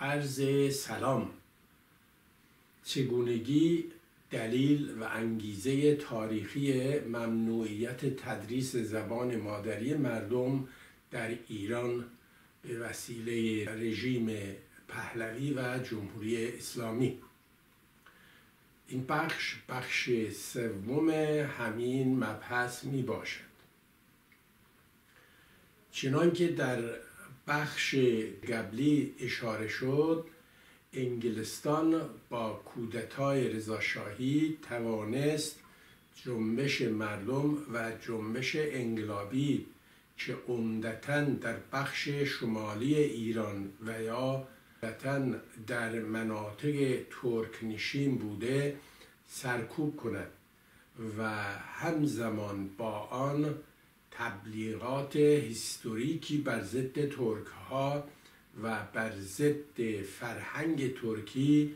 عرض سلام. چگونگی دلیل و انگیزه تاریخی ممنوعیت تدریس زبان مادری مردم در ایران به وسیله رژیم پهلوی و جمهوری اسلامی. این بخش بخش سوم همین مبحث می باشد چنانکه در بخش قبلی اشاره شد انگلستان با کودتای رضاشاهی توانست جنبش مردم و جنبش انقلابی که عمدتا در بخش شمالی ایران و یا در مناطق ترک نشین بوده سرکوب کند و همزمان با آن تبلیغات هیستوریکی بر ضد ترک ها و بر ضد فرهنگ ترکی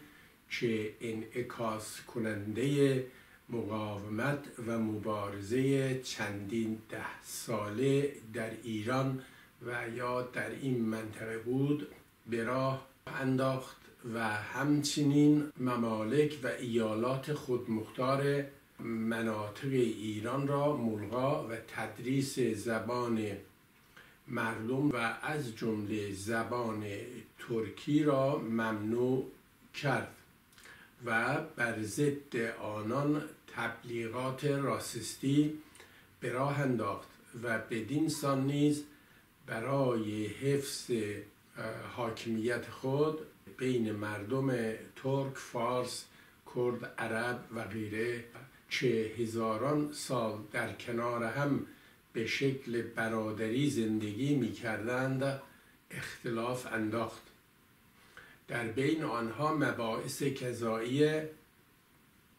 که انعکاس کننده مقاومت و مبارزه چندین ده ساله در ایران و یا در این منطقه بود به راه انداخت و همچنین ممالک و ایالات خودمختار مناطق ایران را ملغا و تدریس زبان مردم و از جمله زبان ترکی را ممنوع کرد و بر ضد آنان تبلیغات راسisتی به راه انداخت و بدین سان نیز برای حفظ حاکمیت خود بین مردم ترک، فارس، کرد، عرب و غیره که هزاران سال در کنار هم به شکل برادری زندگی می کردند اختلاف انداخت. در بین آنها مباعث کذایی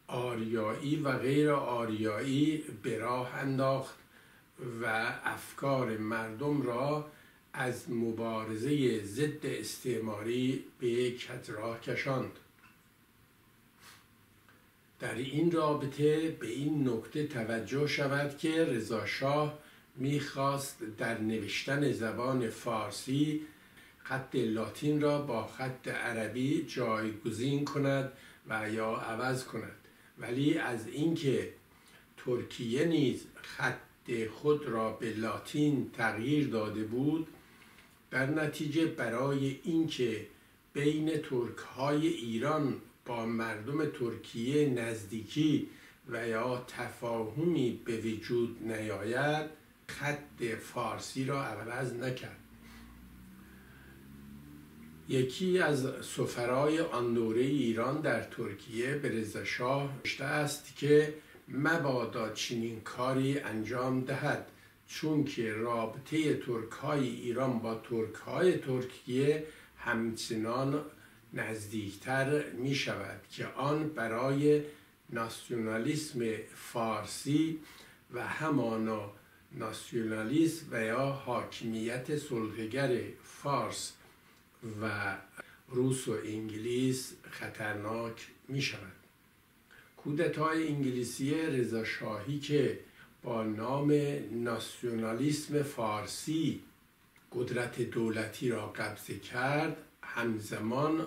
آریایی و غیر آریایی به راه انداخت و افکار مردم را از مبارزه ضد استعماری به کجراه کشاند. در این رابطه به این نکته توجه شود که رضاشاه می‌خواست در نوشتن زبان فارسی خط لاتین را با خط عربی جایگزین کند و یا عوض کند. ولی از اینکه ترکیه نیز خط خود را به لاتین تغییر داده بود در نتیجه برای اینکه بین ترک های ایران با مردم ترکیه نزدیکی و یا تفاهمی به وجود نیاید خط فارسی را عوض نکرد. یکی از سفرای آن دوره ایران در ترکیه به رضاشاه نوشته است که مبادا چنین کاری انجام دهد چون که رابطه ترک های ایران با ترک های ترکیه همچنان نزدیکتر می شود که آن برای ناسیونالیسم فارسی و همانا ناسیونالیسم و یا حاکمیت سلطگر فارس و روس و انگلیس خطرناک می شود کودتای انگلیسی رضاشاهی که با نام ناسیونالیسم فارسی قدرت دولتی را قبضه کرد همزمان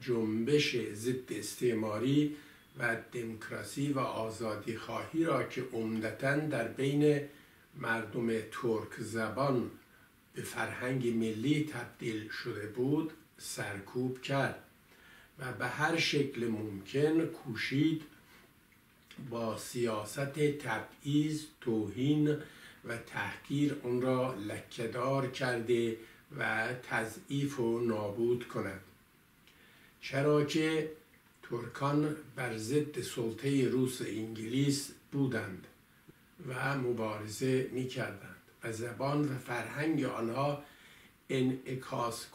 جنبش ضد استعماری و دموکراسی و آزادی خواهی را که عمدتا در بین مردم ترک زبان به فرهنگ ملی تبدیل شده بود سرکوب کرد و به هر شکل ممکن کوشید با سیاست تبعیض توهین و تحقیر اون را لکهدار کرده و تضعیف و نابود کند. چرا که ترکان بر ضد سلطه روس انگلیس بودند و مبارزه می کردند و زبان و فرهنگ آنها انعکاس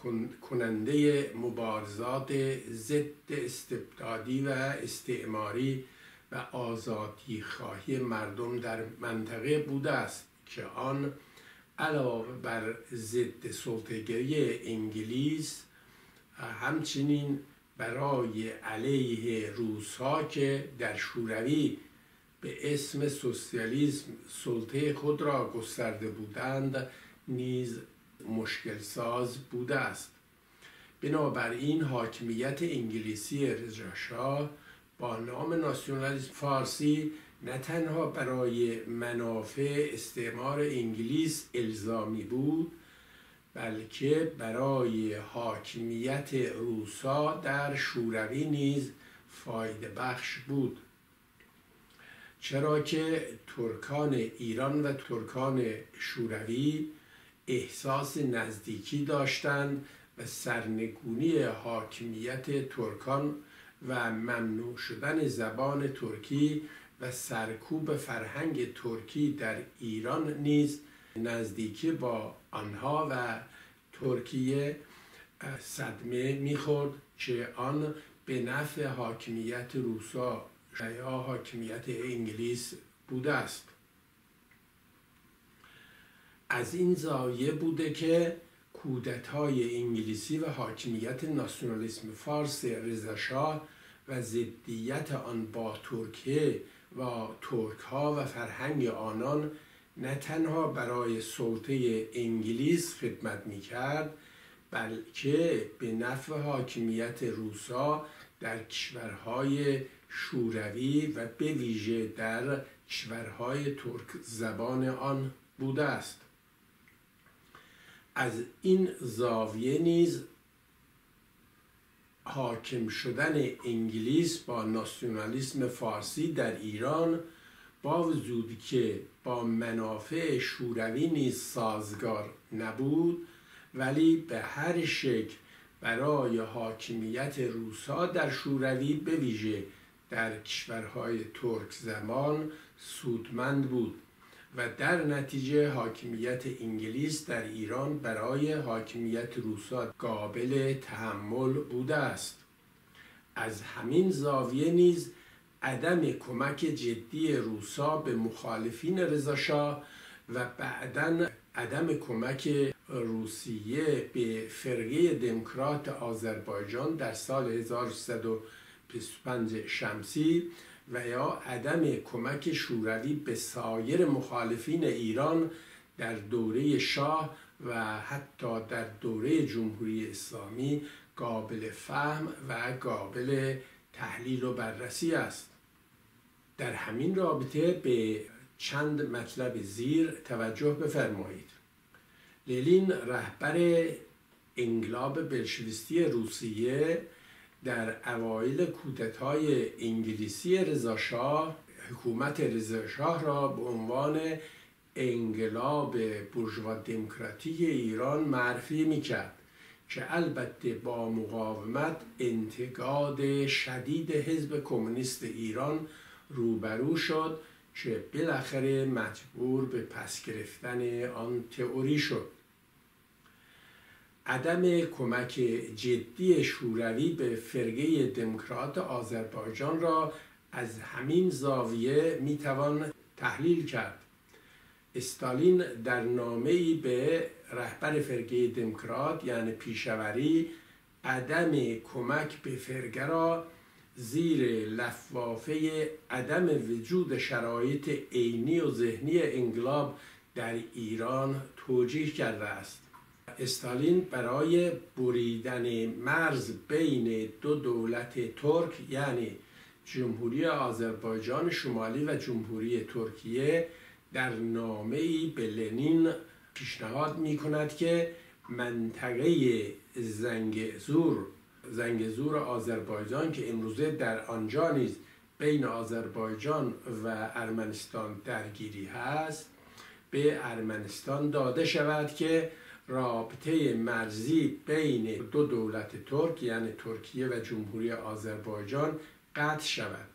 کننده مبارزات ضد استبدادی و استعماری و آزادی خواهی مردم در منطقه بوده است که آن علاوه بر ضد سلطگری انگلیس همچنین برای علیه روسها که در شوروی به اسم سوسیالیسم سلطه خود را گسترده بودند نیز مشکل ساز بوده است. بنابراین حاکمیت انگلیسی رضاشاه با نام ناسیونالیسم فارسی نه تنها برای منافع استعمار انگلیس الزامی بود بلکه برای حاکمیت روسا در شوروی نیز فایده بخش بود. چرا که ترکان ایران و ترکان شوروی احساس نزدیکی داشتند و سرنگونی حاکمیت ترکان و ممنوع شدن زبان ترکی و سرکوب فرهنگ ترکی در ایران نیز نزدیکی با آنها و ترکیه صدمه می‌خورد که آن به نفع حاکمیت روسا یا حاکمیت انگلیس بوده است. از این زاویه بوده که کودتای انگلیسی و حاکمیت ناسیونالیسم فارس رضاشاه و ضدیت آن با ترکیه و ترک ها و فرهنگ آنان نه تنها برای سلطه انگلیس خدمت می کرد بلکه به نفع حاکمیت روسا در کشورهای شوروی و به ویژه در کشورهای ترک زبان آن بوده است. از این زاویه نیز حاکم شدن انگلیس با ناسیونالیسم فارسی در ایران با وجود که با منافع شوروی نیز سازگار نبود ولی به هر شکل برای حاکمیت روسا در شوروی به ویژه در کشورهای ترک زمان سودمند بود و در نتیجه حاکمیت انگلیس در ایران برای حاکمیت روسا قابل تحمل بوده است. از همین زاویه نیز عدم کمک جدی روسا به مخالفین رضاشاه و بعدا عدم کمک روسیه به فرقه دموکرات آذربایجان در سال 1325 شمسی و یا عدم کمک شوروی به سایر مخالفین ایران در دوره شاه و حتی در دوره جمهوری اسلامی قابل فهم و قابل تحلیل و بررسی است. در همین رابطه به چند مطلب زیر توجه بفرمایید. للین رهبر انقلاب بلشویستی روسیه در اوایل کودتای انگلیسی رضاشاه حکومت رضاشاه را به عنوان انقلاب بورژوا دموکراتیک ایران معرفی می‌کرد که البته با مقاومت انتقاد شدید حزب کمونیست ایران روبرو شد که بالاخره مجبور به پس گرفتن آن تئوری شد. عدم کمک جدی شوروی به فرقه دموکرات آذربایجان را از همین زاویه می‌توان تحلیل کرد. استالین در نامه به رهبر فرقه دموکرات یعنی پیشوری عدم کمک به فرقه را زیر لفافه عدم وجود شرایط عینی و ذهنی انقلاب در ایران توجیه کرده است. استالین برای بریدن مرز بین دو دولت ترک یعنی جمهوری آذربایجان شمالی و جمهوری ترکیه در نامه ای به لنین پیشنهاد می کند که منطقه زنگزور زنگزور آذربایجان که امروزه در آنجا نیز بین آذربایجان و ارمنستان درگیری هست به ارمنستان داده شود که رابطه مرزی بین دو دولت ترک یعنی ترکیه و جمهوری آذربایجان قطع شود.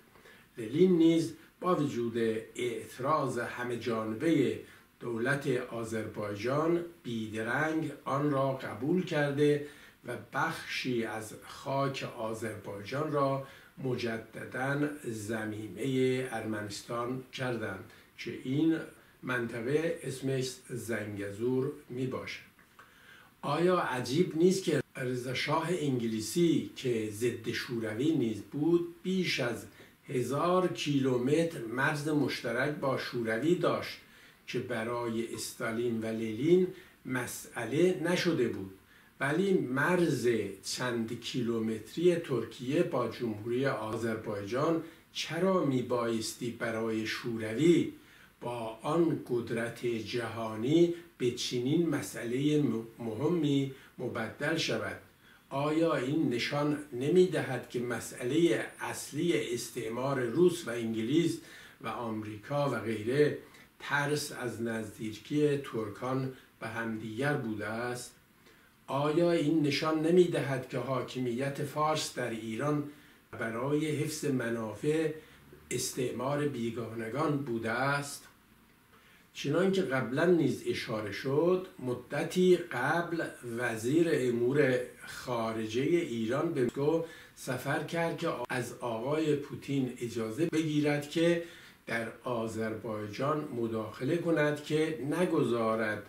للین نیز با وجود اعتراض همه جانبه دولت آذربایجان بیدرنگ آن را قبول کرده و بخشی از خاک آذربایجان را مجددا زمینه ارمنستان کردند که این منطقه اسمش زنگزور می باشه آیا عجیب نیست که شاه انگلیسی که ضد شوروی نیز بود بیش از هزار کیلومتر مرز مشترک با شوروی داشت که برای استالین و للین مسئله نشده بود؟ ولی مرز چند کیلومتری ترکیه با جمهوری آذربایجان چرا میبایستی برای شوروی با آن قدرت جهانی به چنین مسئله مهمی مبدل شود؟ آیا این نشان نمی دهد که مسئله اصلی استعمار روس و انگلیس و آمریکا و غیره ترس از نزدیکی ترکان به همدیگر بوده است؟ آیا این نشان نمی دهد که حاکمیت فارس در ایران برای حفظ منافع استعمار بیگانگان بوده است؟ چنان که قبلا نیز اشاره شد مدتی قبل وزیر امور خارجه ایران به مسکو سفر کرد که از آقای پوتین اجازه بگیرد که در آذربایجان مداخله کند که نگذارد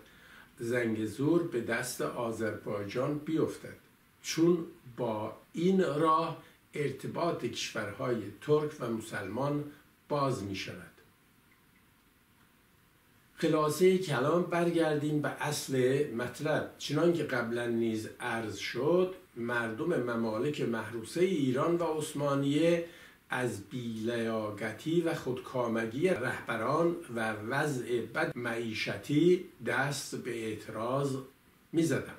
زنگ زور به دست آذربایجان بیفتد. چون با این راه ارتباط کشورهای ترک و مسلمان باز می شود خلاصه کلام برگردیم به اصل مطلب. چنان که قبلا نیز عرض شد مردم ممالک محروسه ایران و عثمانیه از بیلیاقتی و خودکامگی رهبران و وضع بد معیشتی دست به اعتراض می زدن.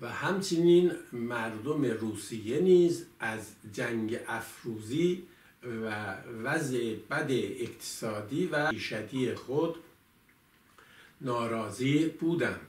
و همچنین مردم روسیه نیز از جنگ افروزی و وضع بد اقتصادی و معیشتی خود ناراضی بودند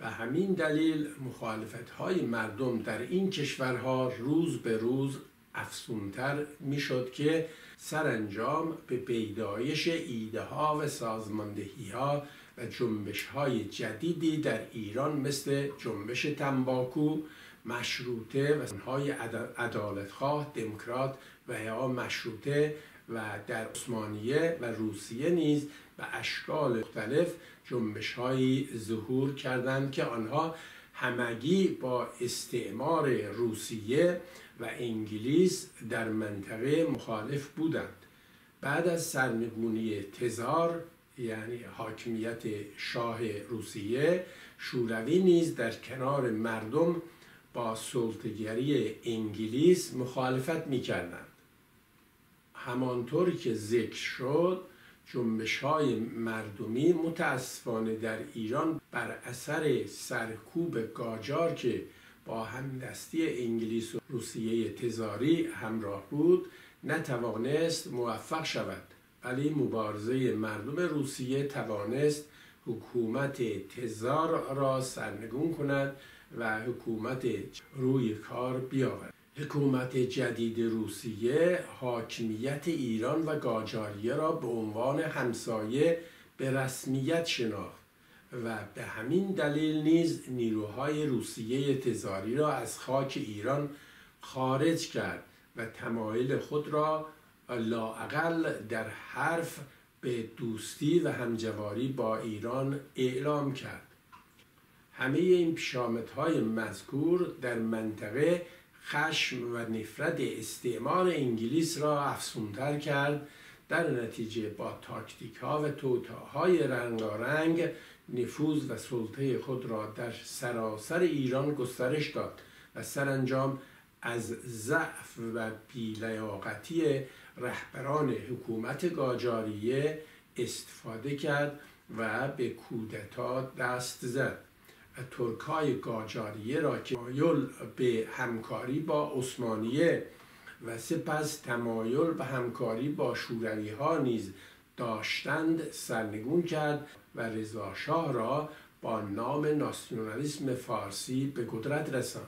و همین دلیل مخالفت های مردم در این کشورها روز به روز افسونتر می‌شد که سرانجام به پیدایش ایده ها و سازماندهی ها و جنبش های جدیدی در ایران مثل جنبش تنباکو مشروطه و های عدالتخواه دموکرات و یا مشروطه و در عثمانیه و روسیه نیز به اشکال مختلف جنبش هایی ظهور کردند که آنها همگی با استعمار روسیه و انگلیس در منطقه مخالف بودند بعد از سرنگونی تزار یعنی حاکمیت شاه روسیه شوروی نیز در کنار مردم با سلطگری انگلیس مخالفت می کردند. همانطور که ذکر شد جنبش های مردمی متاسفانه در ایران بر اثر سرکوب گاجار که با همدستی انگلیس و روسیه تزاری همراه بود نتوانست موفق شود. ولی مبارزه مردم روسیه توانست حکومت تزار را سرنگون کند و حکومت روی کار بیاورد. حکومت جدید روسیه حاکمیت ایران و گاجاریه را به عنوان همسایه به رسمیت شناخت. و به همین دلیل نیز نیروهای روسیه تزاری را از خاک ایران خارج کرد و تمایل خود را لاعقل در حرف به دوستی و همجواری با ایران اعلام کرد. همه این پیشامدهای مذکور در منطقه خشم و نفرت استعمار انگلیس را افسونتر کرد در نتیجه با تاکتیک ها و توتاهای رنگارنگ نفوذ و سلطه خود را در سراسر ایران گسترش داد و سرانجام از ضعف و بیلیاقتی رهبران حکومت گاجاریه استفاده کرد و به کودتا دست زد. ترکای گاجاریه را که تمایل به همکاری با عثمانیه و سپس تمایل به همکاری با شوروی ها نیز داشتند سرنگون کرد و رضاشاه را با نام ناسیونالیسم فارسی به قدرت رساند.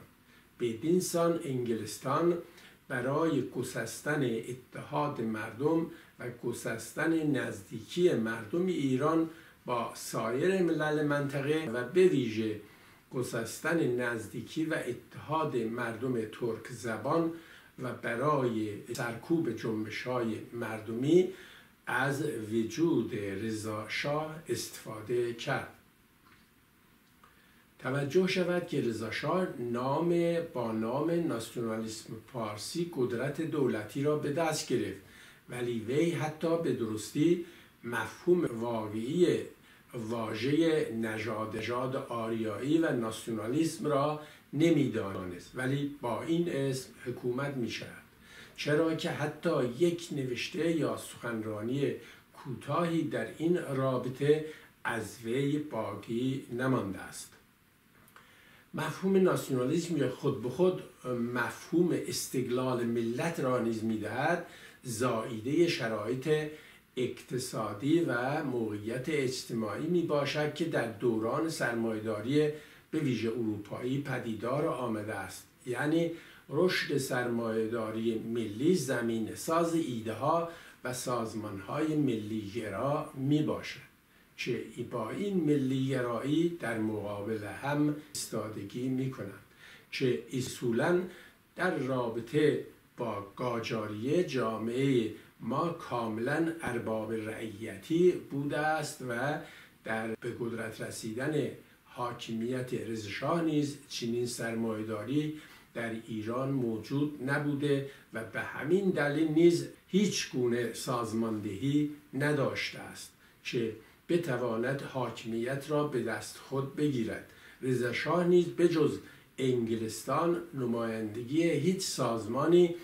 بدین سان انگلستان برای گسستن اتحاد مردم و گسستن نزدیکی مردم ایران با سایر ملل منطقه و به ویژه گسستن نزدیکی و اتحاد مردم ترک زبان و برای سرکوب جنبش های مردمی از وجود رضا شاه استفاده کرد. توجه شود که رضا شاه نام با نام ناسیونالیسم پارسی قدرت دولتی را به دست گرفت ولی وی حتی به درستی مفهوم واقعی واژه نژاد نژاد آریایی و ناسیونالیسم را نمی‌دانست. ولی با این اسم حکومت می شود چرا که حتی یک نوشته یا سخنرانی کوتاهی در این رابطه از وی باقی نمانده است. مفهوم ناسیونالیسم یا خود به خود مفهوم استقلال ملت را نیز می‌دهد زاییده شرایط اقتصادی و موقعیت اجتماعی می باشد که در دوران سرمایداری به ویژه اروپایی پدیدار آمده است. یعنی رشد سرمایهداری ملی زمین ساز ایده ها و سازمان های ملی گرا می باشد که با این ملی گرایی در مقابل هم استادگی می کنند که اصولا در رابطه با گاجاریه جامعه ما کاملا ارباب رعیتی بوده است و در به قدرت رسیدن حاکمیت رزشاه نیز چنین سرمایهداری در ایران موجود نبوده و به همین دلیل نیز هیچ گونه سازماندهی نداشته است که بتواند حاکمیت را به دست خود بگیرد. رضا نیز بجز انگلستان نمایندگی هیچ سازمانی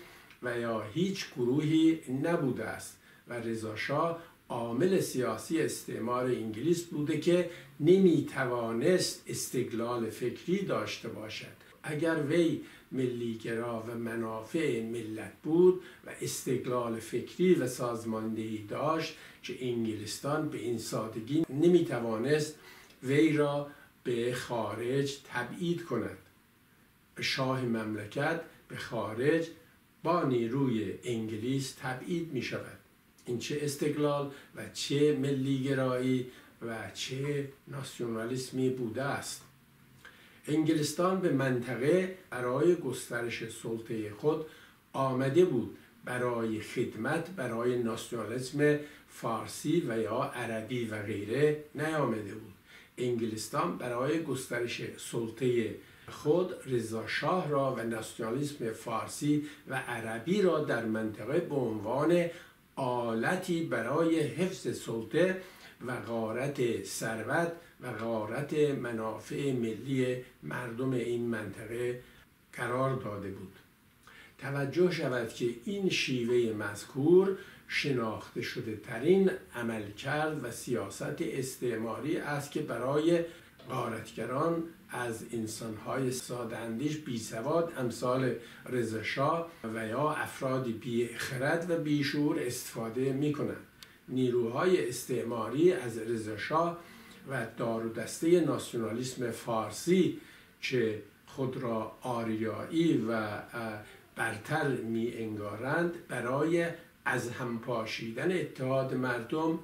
و یا هیچ گروهی نبوده است و رضا عامل سیاسی استعمار انگلیس بوده که نمی توانست استقلال فکری داشته باشد. اگر وی ملیگرا و منافع ملت بود و استقلال فکری و سازماندهی داشت که انگلستان به این سادگی نمی توانست وی را به خارج تبعید کند. شاه مملکت به خارج با نیروی انگلیس تبعید می شود این چه استقلال و چه ملیگرایی و چه ناسیونالیسمی بوده است. انگلستان به منطقه برای گسترش سلطه خود آمده بود برای خدمت برای ناسیونالیسم فارسی و یا عربی و غیره نیامده بود. انگلستان برای گسترش سلطه خود رضا شاه را و ناسیونالیسم فارسی و عربی را در منطقه به عنوان آلتی برای حفظ سلطه و غارت ثروت و غارت منافع ملی مردم این منطقه قرار داده بود. توجه شود که این شیوه مذکور شناخته شده ترین عمل کرد و سیاست استعماری است که برای غارتگران از انسانهای ساداندیش بی سواد امثال رزشا و یا افراد بی خرد و بیشور استفاده می کنند نیروهای استعماری از رزشا و دار دسته ناسیونالیسم فارسی که خود را آریایی و برتر می انگارند برای از هم پاشیدن اتحاد مردم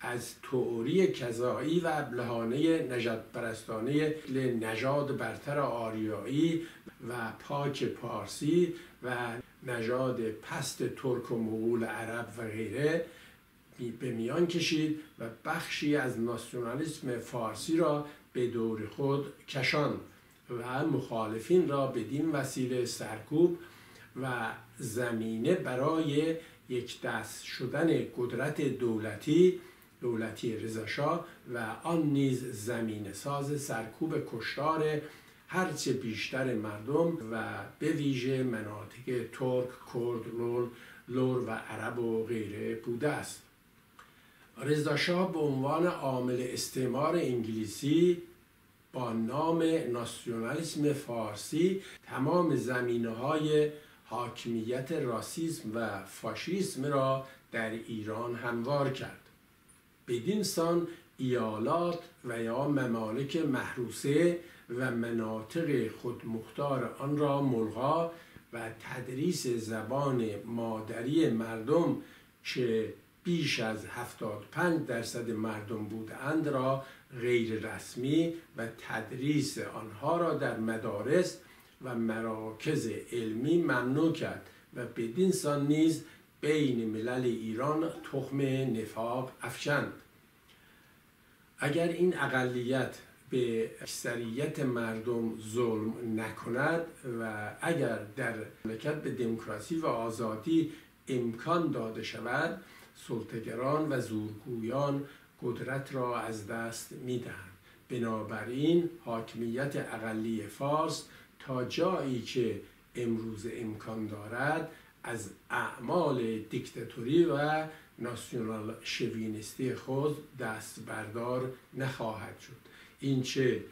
از تئوری کذایی و ابلهانه نجات پرستانه نژاد برتر آریایی و پاک پارسی و نژاد پست ترک و مغول عرب و غیره به میان کشید و بخشی از ناسیونالیسم فارسی را به دور خود کشان و مخالفین را بدین وسیله سرکوب و زمینه برای یک دست شدن قدرت دولتی دولتی رضاشاه و آن نیز زمین ساز سرکوب کشتار هرچه بیشتر مردم و به ویژه مناطق ترک، کرد، لور, لور و عرب و غیره بوده است. رضاشاه به عنوان عامل استعمار انگلیسی با نام ناسیونالیسم فارسی تمام زمینه های حاکمیت راسیسم و فاشیسم را در ایران هموار کرد. بدین سان ایالات و یا ممالک محروسه و مناطق خودمختار آن را ملغا و تدریس زبان مادری مردم که بیش از 75 درصد مردم بودند را غیر رسمی و تدریس آنها را در مدارس و مراکز علمی ممنوع کرد و بدین سان نیز بین ملل ایران تخم نفاق افشند اگر این اقلیت به اکثریت مردم ظلم نکند و اگر در مملکت به دموکراسی و آزادی امکان داده شود سلطگران و زورگویان قدرت را از دست می‌دهند. بنابراین حاکمیت اقلی فارس تا جایی که امروز امکان دارد از اعمال دیکتاتوری و ناسیونال شوینیستی خود دست بردار نخواهد شد. این چه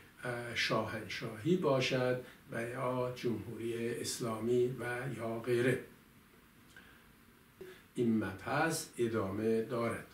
شاهنشاهی باشد و یا جمهوری اسلامی و یا غیره. این مبحث ادامه دارد.